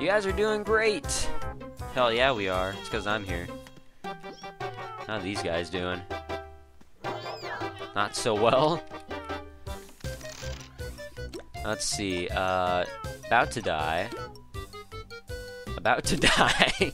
You guys are doing great. Hell yeah, we are. It's because I'm here. How are these guys doing? Not so well. Let's see. Uh, about to die. About to die.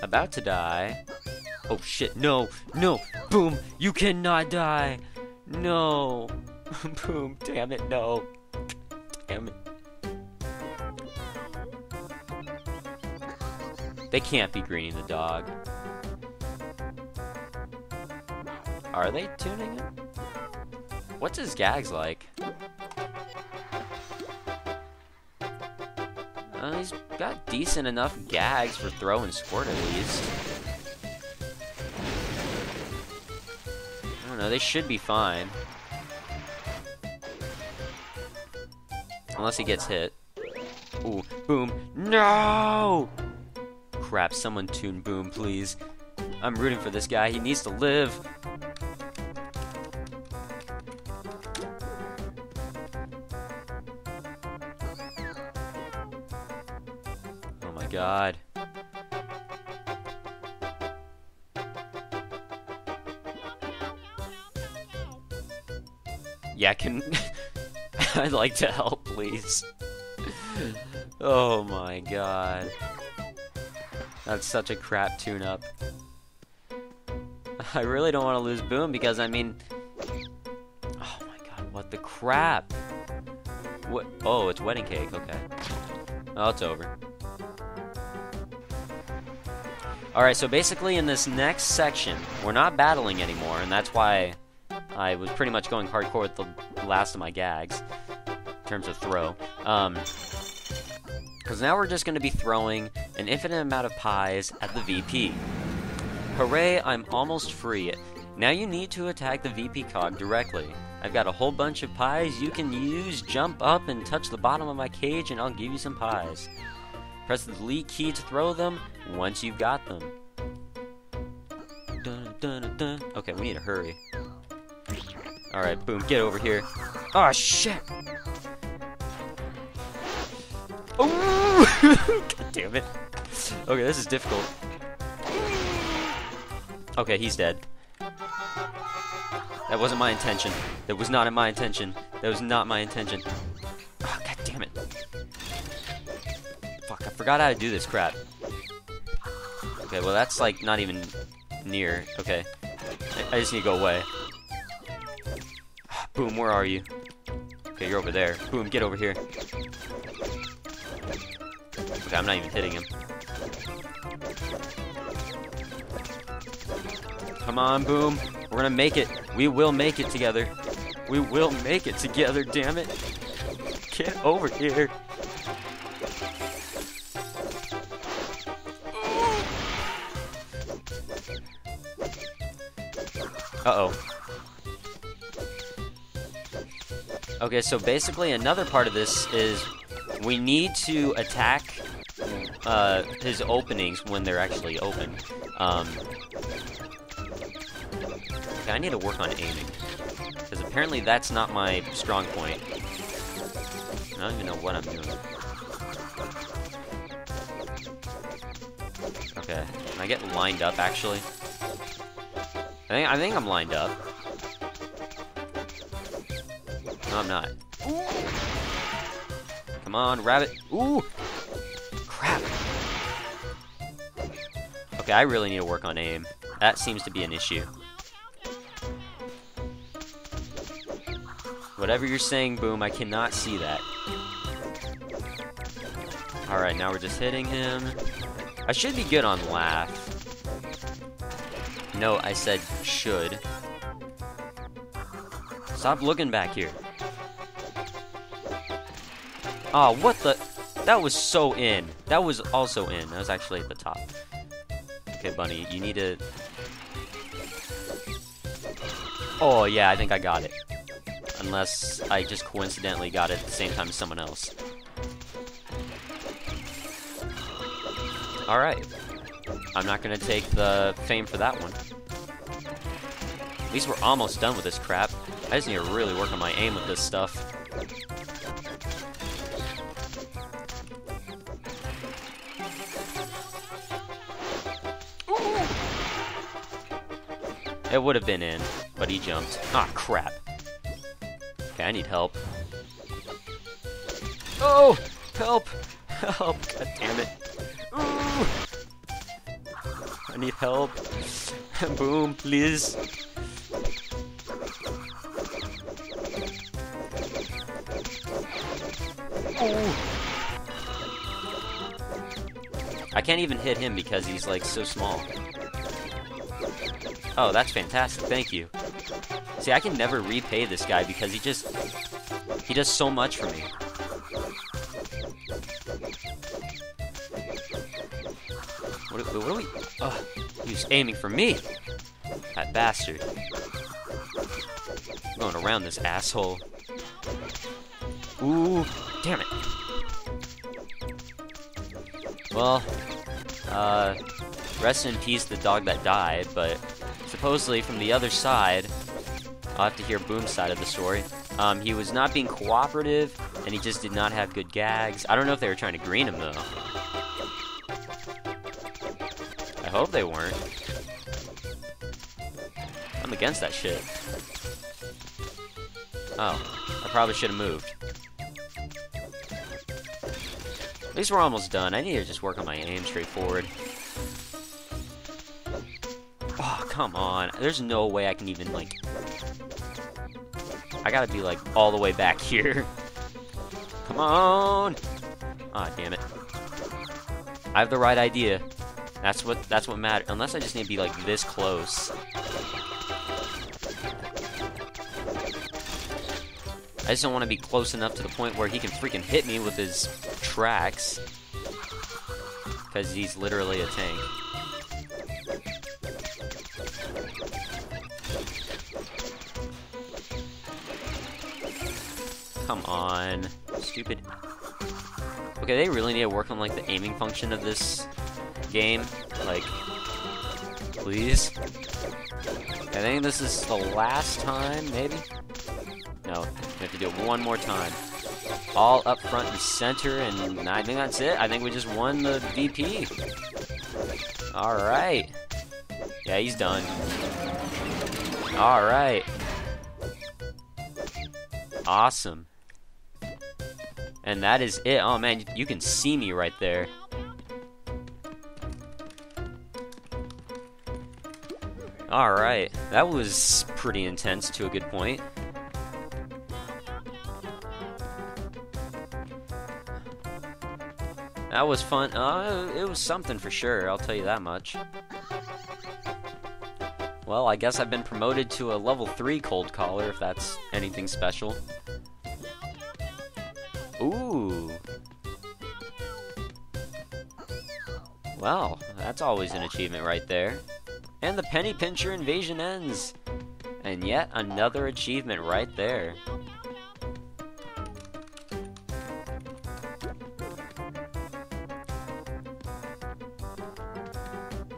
about to die. Oh shit, no, no, boom, you cannot die. No. boom, damn it, no. Damn it. They can't be greening the dog. Are they tuning him? What's his gags like? Uh, he's got decent enough gags for throw and squirt at least. I don't know, they should be fine. Unless he gets hit. Ooh, boom. No! Crap, someone tune boom, please. I'm rooting for this guy, he needs to live. Oh my god. Yeah, can I'd like to help, please. oh my god. That's such a crap toon-up. I really don't want to lose Boom because, I mean... Oh my god, what the crap? What? Oh, it's wedding cake, okay. Oh, it's over. Alright, so basically in this next section, we're not battling anymore, and that's why I was pretty much going hardcore with the last of my gags, in terms of throw. Um, because now we're just going to be throwing an infinite amount of pies at the VP. Hooray, I'm almost free. Now you need to attack the VP cog directly. I've got a whole bunch of pies you can use. Jump up and touch the bottom of my cage and I'll give you some pies. Press the delete key to throw them once you've got them. Dun, dun, dun, okay, we need to hurry. Alright, boom, get over here. Oh, shit! Oh! God damn it. Okay, this is difficult. Okay, he's dead. That wasn't my intention. That was not in my intention. That was not my intention. Oh, God damn it. Fuck, I forgot how to do this crap. Okay, well that's like not even near. Okay. I, I just need to go away. Boom, where are you? Okay, you're over there. Boom, get over here. Okay, I'm not even hitting him. Come on, Boom. We're gonna make it. We will make it together. We will make it together, damn it. Get over here. Uh-oh. Okay, so basically another part of this is we need to attack uh, his openings when they're actually open. Um, I need to work on aiming. Because apparently that's not my strong point. I don't even know what I'm doing. Okay, can I get lined up actually? I think I think I'm lined up. No, I'm not. Come on, rabbit. Ooh! Crap. Okay, I really need to work on aim. That seems to be an issue. Whatever you're saying, Boom, I cannot see that. Alright, now we're just hitting him. I should be good on laff. No, I said should. Stop looking back here. Oh, what the? That was so in. That was also in. That was actually at the top. Okay, Bunny, you need to... Oh, yeah, I think I got it unless I just coincidentally got it at the same time as someone else. Alright. I'm not gonna take the fame for that one. At least we're almost done with this crap. I just need to really work on my aim with this stuff. It would have been in, but he jumped. Ah, crap. Okay, I need help. Oh! Help! Help! God damn it. Ooh! I need help. Boom, please. Ooh. I can't even hit him because he's like so small. Oh, that's fantastic. Thank you. See, I can never repay this guy because he just... He does so much for me. What, what are we... Oh, he was aiming for me! That bastard. I'm going around this asshole. Ooh, damn it. Well, uh, rest in peace the dog that died, but supposedly from the other side, I'll have to hear Boom's side of the story. Um, he was not being cooperative, and he just did not have good gags. I don't know if they were trying to green him, though. I hope they weren't. I'm against that shit. Oh, I probably should have moved. At least we're almost done. I need to just work on my aim straightforward. Oh, come on. There's no way I can even, like... I gotta be, like, all the way back here. Come on! Ah, oh, damn it. I have the right idea. That's what that's what matters. Unless I just need to be, like, this close. I just don't want to be close enough to the point where he can freaking hit me with his tracks. Because he's literally a tank. Come on. Stupid. Okay, they really need to work on, like, the aiming function of this game. Like, please? I think this is the last time, maybe? No, we have to do it one more time. All up front and center, and I think that's it. I think we just won the VP. Alright. Yeah, he's done. Alright. Awesome. And that is it. Oh man, you can see me right there. Alright, that was pretty intense to a good point. That was fun. Uh, it was something for sure, I'll tell you that much. Well, I guess I've been promoted to a level 3 cold caller, if that's anything special. Ooh. Well, that's always an achievement right there. And the Penny Pincher invasion ends. And yet another achievement right there.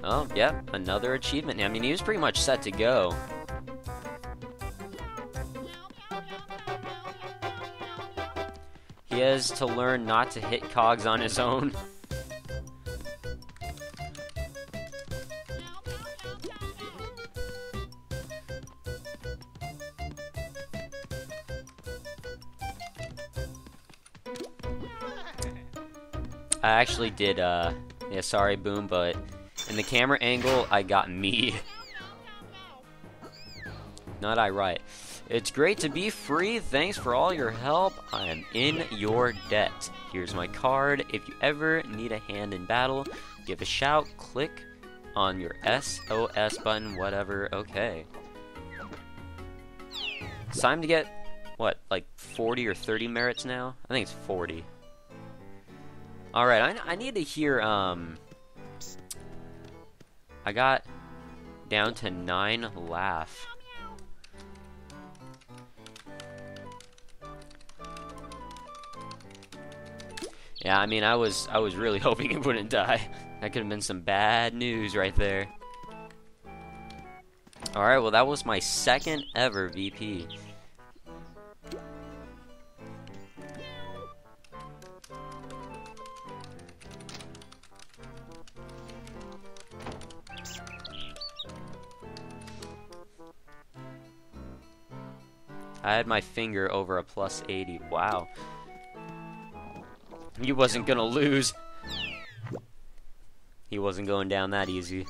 Oh, yep, another achievement. I mean, he was pretty much set to go. He has to learn not to hit cogs on his own. I actually did, uh, yeah, sorry, Boom, but in the camera angle, I got me. Not I right. It's great to be free. Thanks for all your help. I am in your debt. Here's my card. If you ever need a hand in battle, give a shout. Click on your SOS button, whatever. Okay. It's time to get, what, like 40 or 30 merits now? I think it's 40. Alright, I, I need to hear, um, I got down to nine laff. Yeah, I mean, I was I was really hoping it wouldn't die. That could have been some bad news right there. Alright, well that was my second ever VP. I had my finger over a plus 80. Wow. He wasn't gonna lose. He wasn't going down that easy.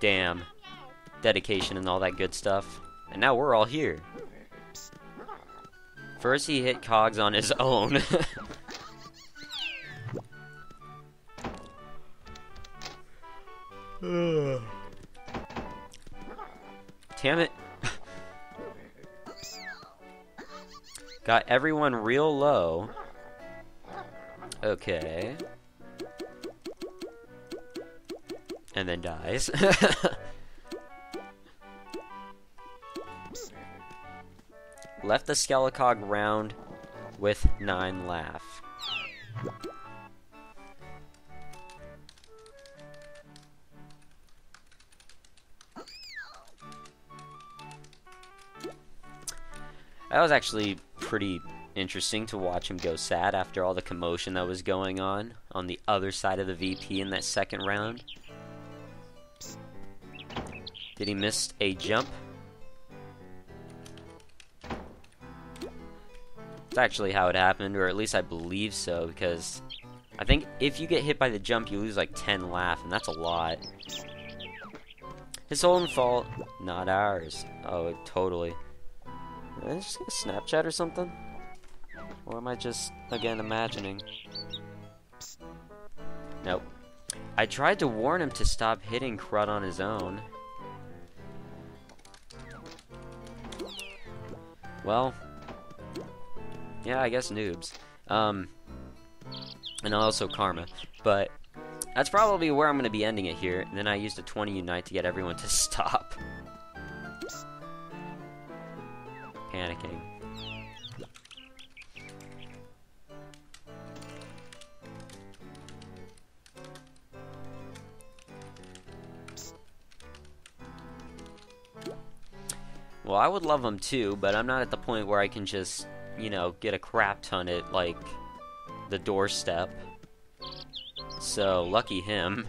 Damn. Dedication and all that good stuff. And now we're all here. First he hit Cogs on his own. Damn it. Got everyone real low. Okay. And then dies. Left the Skelecog round with 9 laff. That was actually pretty interesting to watch him go sad after all the commotion that was going on on the other side of the VP in that second round. Did he miss a jump? It's actually how it happened, or at least I believe so, because I think if you get hit by the jump, you lose like 10 laff, and that's a lot. His own fault, not ours. Oh, totally. Did I just a Snapchat or something? Or am I just, again, imagining? Nope. I tried to warn him to stop hitting Crud on his own. Well, yeah, I guess noobs. Um, and also Karma. But that's probably where I'm going to be ending it here. And then I used a 20 Unite to get everyone to stop. panicking. Well, I would love them too, but I'm not at the point where I can just, you know, get a crap ton at, like, the doorstep. So, lucky him.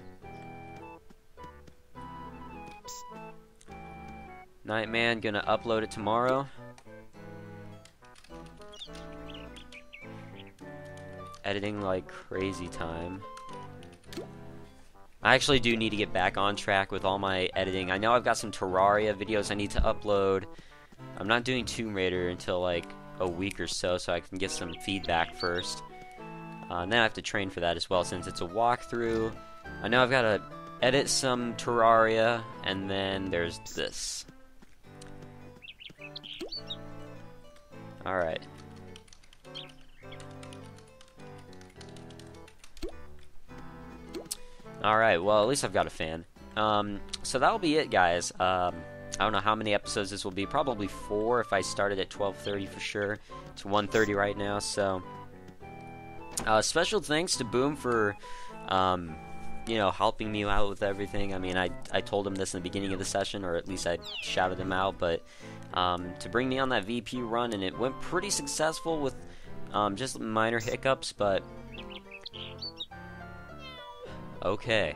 Nightman gonna upload it tomorrow. editing like crazy time. I actually do need to get back on track with all my editing. I know I've got some Terraria videos I need to upload. I'm not doing Tomb Raider until like a week or so, so I can get some feedback first. Uh, and then I have to train for that as well, since it's a walkthrough. I know I've got to edit some Terraria, and then there's this. Alright. Alright, well, at least I've got a fan. Um, so that'll be it, guys. Um, I don't know how many episodes this will be. Probably four if I started at 12.30 for sure. It's 1.30 right now, so... Uh, special thanks to Boom for, um, you know, helping me out with everything. I mean, I, I told him this in the beginning of the session, or at least I shouted him out, but um, to bring me on that VP run, and it went pretty successful with um, just minor hiccups, but Okay.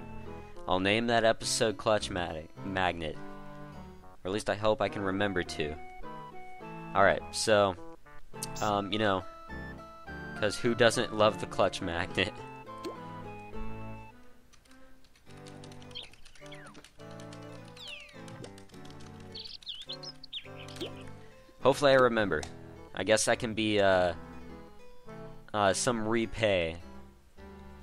I'll name that episode Clutch Magnet. Or at least I hope I can remember to. Alright, so, um, you know, because who doesn't love the Clutch Magnet? Hopefully I remember. I guess I can be, uh, uh, some repay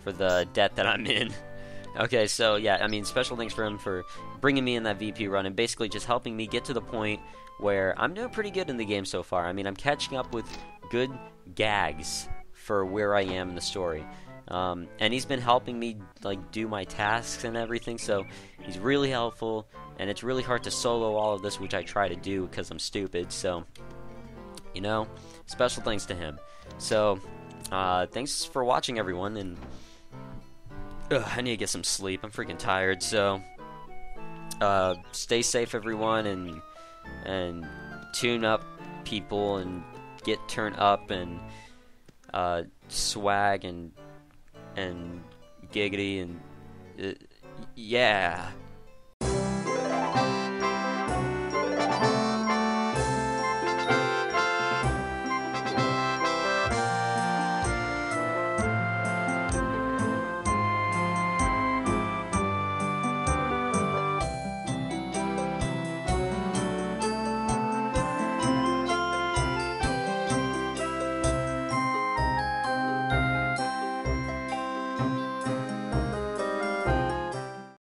for the debt that I'm in. Okay, so yeah, I mean, special thanks for him for bringing me in that VP run and basically just helping me get to the point where I'm doing pretty good in the game so far. I mean, I'm catching up with good gags for where I am in the story. Um, and he's been helping me like do my tasks and everything, so he's really helpful. And it's really hard to solo all of this, which I try to do because I'm stupid. So, you know, special thanks to him. So, uh, thanks for watching, everyone, and Ugh, I need to get some sleep. I'm freaking tired. So, uh, stay safe, everyone, and and tune up people and get turned up and uh, swag and and giggity and uh, yeah.